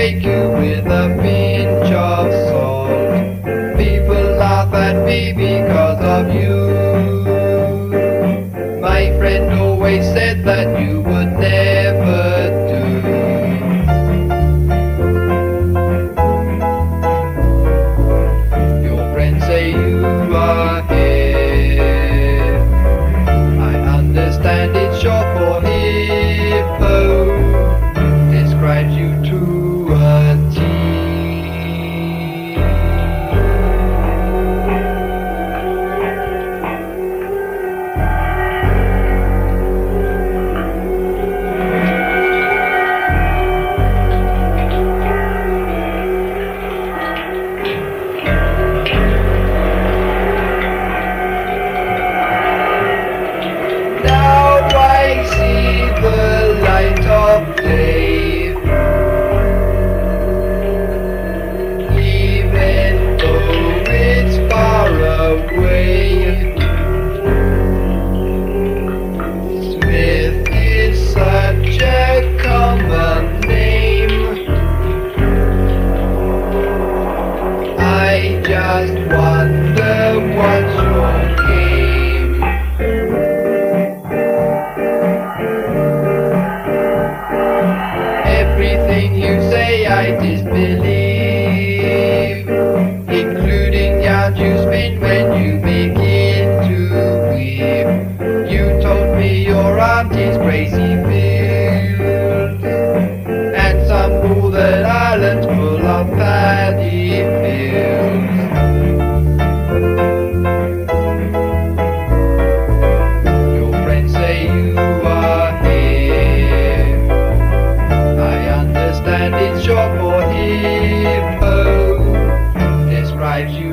Take you with a pinch of salt. People laugh at me because of you. My friend always said that you I just wonder what's your game. Everything you say I disbelieve, including yarn you spin when you begin to weep. You told me your auntie's crazy fields, and some northern islands full of paddy fields. For hippo. Describes you